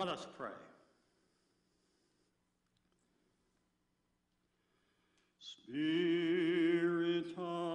Let us pray. Spirit of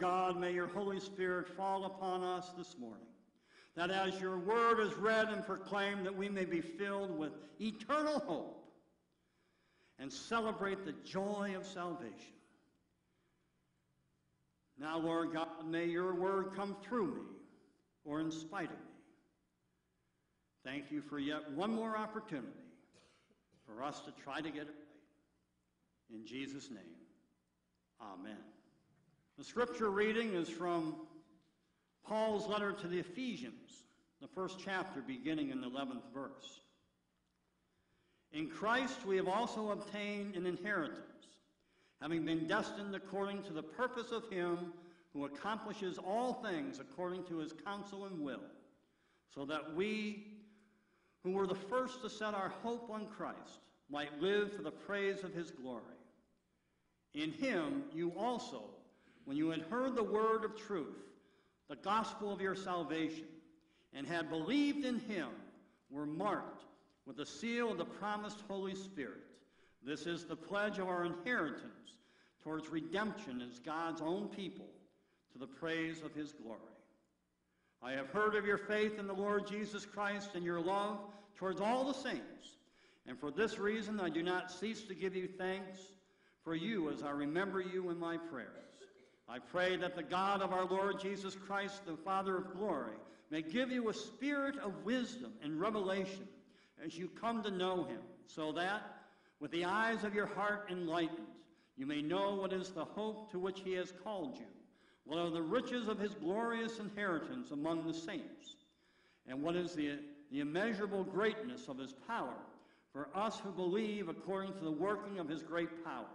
God, may your Holy Spirit fall upon us this morning, that as your word is read and proclaimed, that we may be filled with eternal hope and celebrate the joy of salvation. Now, Lord God, may your word come through me or in spite of me. Thank you for yet one more opportunity for us to try to get it right. In Jesus' name, amen. The scripture reading is from Paul's letter to the Ephesians, the first chapter, beginning in the 11th verse. In Christ we have also obtained an inheritance, having been destined according to the purpose of Him who accomplishes all things according to His counsel and will, so that we, who were the first to set our hope on Christ, might live for the praise of His glory. In Him you also, when you had heard the word of truth, the gospel of your salvation, and had believed in Him, were marked with the seal of the promised Holy Spirit. This is the pledge of our inheritance towards redemption as God's own people to the praise of his glory. I have heard of your faith in the Lord Jesus Christ and your love towards all the saints, and for this reason I do not cease to give you thanks for you as I remember you in my prayers. I pray that the God of our Lord Jesus Christ, the Father of glory, may give you a spirit of wisdom and revelation as you come to know him, so that, with the eyes of your heart enlightened, you may know what is the hope to which he has called you, what are the riches of his glorious inheritance among the saints, and what is the, the immeasurable greatness of his power for us who believe according to the working of his great power.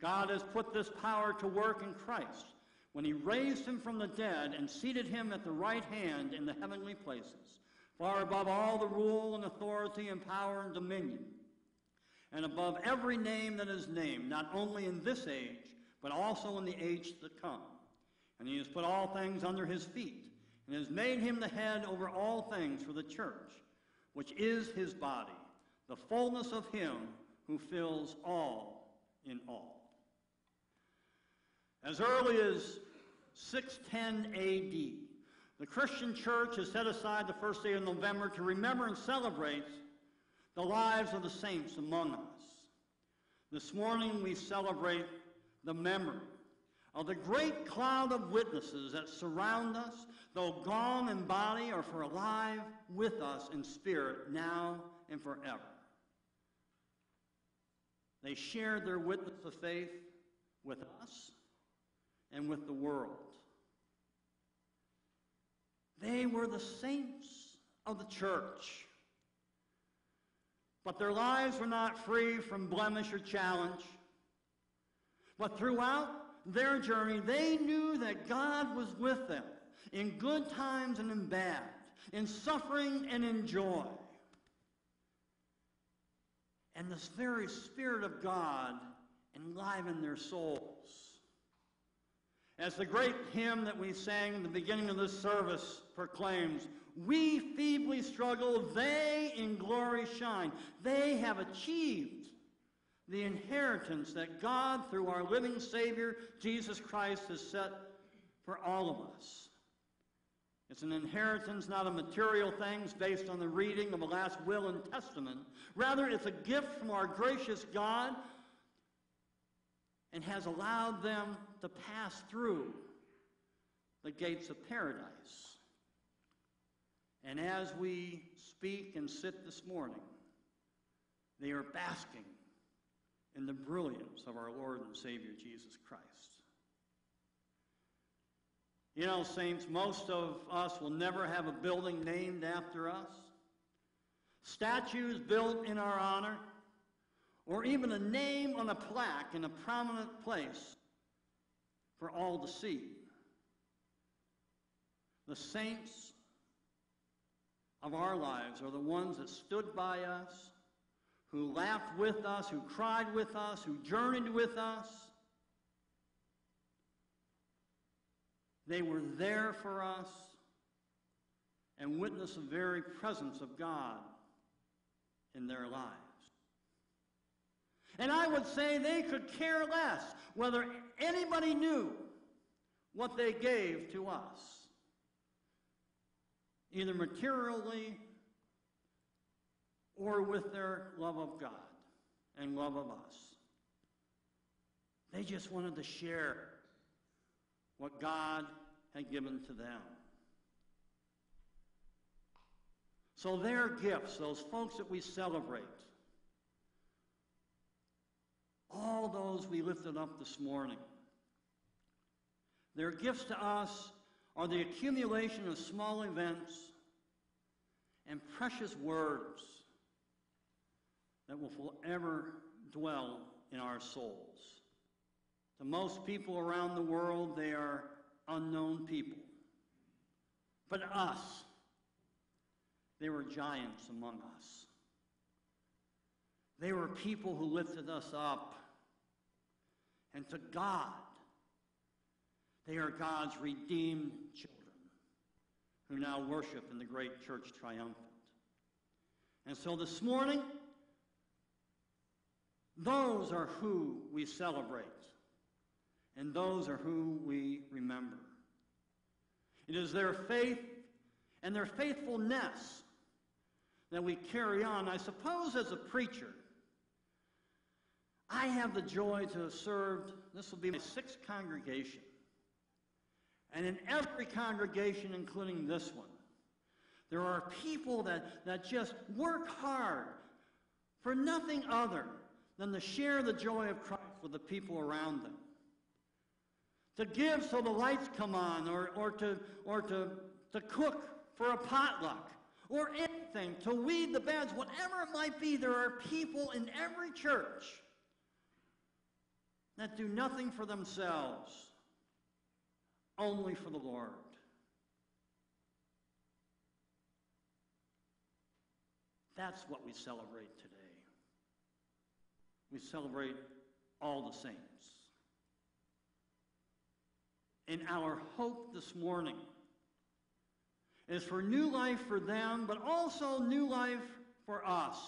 God has put this power to work in Christ when he raised him from the dead and seated him at the right hand in the heavenly places far above all the rule and authority and power and dominion, and above every name that is named, not only in this age, but also in the age to come. And he has put all things under his feet, and has made him the head over all things for the church, which is his body, the fullness of him who fills all in all. As early as 610 AD, the Christian church has set aside the first day of November to remember and celebrate the lives of the saints among us. This morning we celebrate the memory of the great cloud of witnesses that surround us, though gone in body, are for alive with us in spirit now and forever. They shared their witness of faith with us and with the world. They were the saints of the church. But their lives were not free from blemish or challenge. But throughout their journey, they knew that God was with them in good times and in bad, in suffering and in joy. And this very Spirit of God enlivened their souls. As the great hymn that we sang in the beginning of this service proclaims, we feebly struggle, they in glory shine. They have achieved the inheritance that God, through our living Savior, Jesus Christ, has set for all of us. It's an inheritance not of material things based on the reading of a last will and testament. Rather, it's a gift from our gracious God and has allowed them to pass through the gates of paradise. And as we speak and sit this morning, they are basking in the brilliance of our Lord and Savior Jesus Christ. You know, saints, most of us will never have a building named after us, statues built in our honor, or even a name on a plaque in a prominent place for all to see. The saints of our lives are the ones that stood by us, who laughed with us, who cried with us, who journeyed with us. They were there for us and witnessed the very presence of God in their lives. And I would say they could care less whether anybody knew what they gave to us, either materially or with their love of God and love of us. They just wanted to share what God had given to them. So their gifts, those folks that we celebrate, all those we lifted up this morning, their gifts to us are the accumulation of small events and precious words that will forever dwell in our souls. To most people around the world, they are unknown people. But to us, they were giants among us. They were people who lifted us up. And to God, they are God's redeemed children who now worship in the great church triumphant. And so this morning, those are who we celebrate, and those are who we remember. It is their faith and their faithfulness that we carry on. I suppose as a preacher, I have the joy to have served, this will be my sixth congregation. And in every congregation, including this one, there are people that, that just work hard for nothing other than to share the joy of Christ with the people around them. To give so the lights come on, or, or, to, or to, to cook for a potluck, or anything, to weed the beds, whatever it might be, there are people in every church that do nothing for themselves, only for the Lord. That's what we celebrate today. We celebrate all the saints. And our hope this morning is for new life for them, but also new life for us.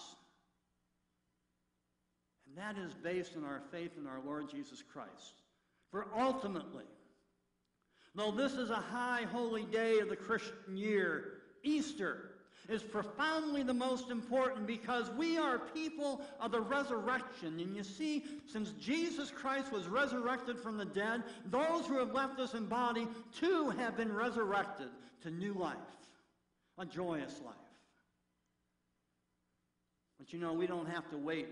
And that is based on our faith in our Lord Jesus Christ. For ultimately, though this is a high holy day of the Christian year, Easter, is profoundly the most important because we are people of the resurrection. And you see, since Jesus Christ was resurrected from the dead, those who have left us in body too have been resurrected to new life, a joyous life. But you know, we don't have to wait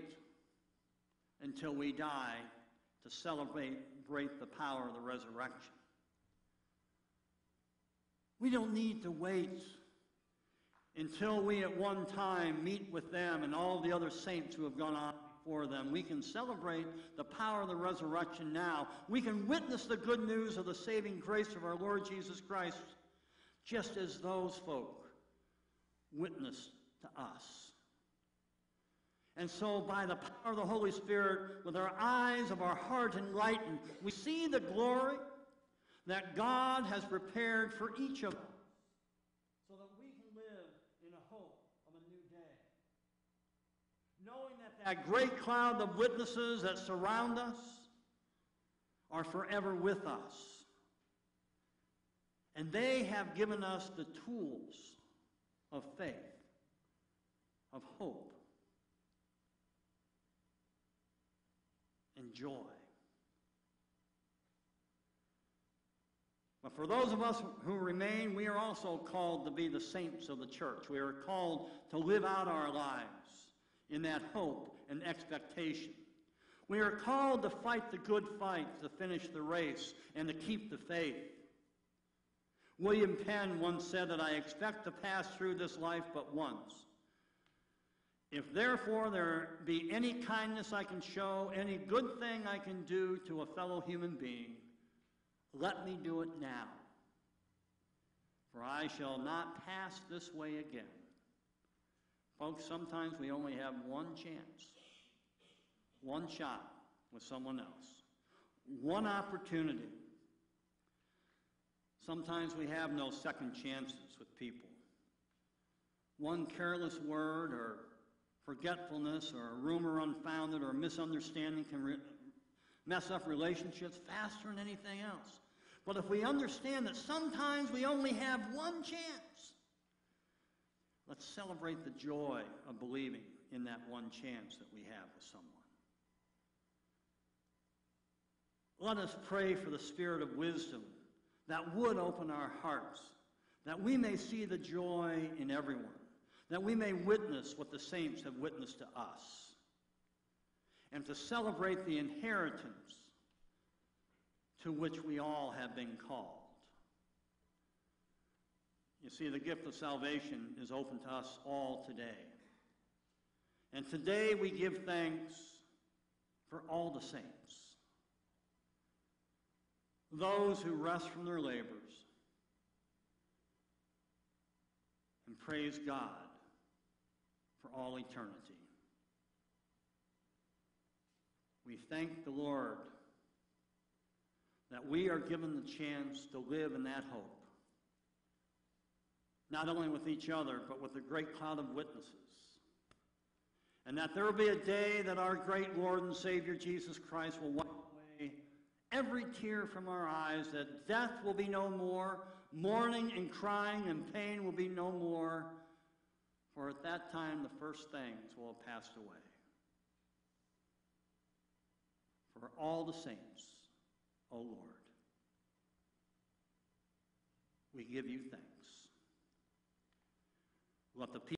until we die to celebrate the power of the resurrection. We don't need to wait until we at one time meet with them and all the other saints who have gone on before them. We can celebrate the power of the resurrection now. We can witness the good news of the saving grace of our Lord Jesus Christ, just as those folk witnessed to us. And so, by the power of the Holy Spirit, with our eyes of our heart enlightened, we see the glory that God has prepared for each of us. So that we can live in a hope of a new day. Knowing that that great cloud of witnesses that surround us are forever with us. And they have given us the tools of faith, of hope, and joy. But for those of us who remain, we are also called to be the saints of the church. We are called to live out our lives in that hope and expectation. We are called to fight the good fight, to finish the race, and to keep the faith. William Penn once said that I expect to pass through this life but once. If therefore there be any kindness I can show, any good thing I can do to a fellow human being, let me do it now. For I shall not pass this way again. Folks, sometimes we only have one chance, one shot with someone else, one opportunity. Sometimes we have no second chances with people. One careless word or forgetfulness or a rumor unfounded or misunderstanding can re- mess up relationships faster than anything else. But if we understand that sometimes we only have one chance, let's celebrate the joy of believing in that one chance that we have with someone. Let us pray for the spirit of wisdom that would open our hearts, that we may see the joy in everyone, that we may witness what the saints have witnessed to us, and to celebrate the inheritance to which we all have been called. You see, the gift of salvation is open to us all today. And today we give thanks for all the saints those who rest from their labors and praise God for all eternity. We thank the Lord that we are given the chance to live in that hope, not only with each other, but with a great cloud of witnesses. And that there will be a day that our great Lord and Savior Jesus Christ will wipe away every tear from our eyes, that death will be no more, mourning and crying and pain will be no more, for at that time the first things will have passed away. For all the saints, O Lord, we give you thanks. Let the people